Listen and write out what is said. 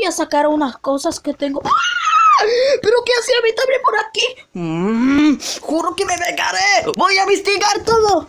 voy a sacar unas cosas que tengo. ¡Ah! ¿Pero qué hacía mi también por aquí? Mm, juro que me vengaré. Voy a investigar todo.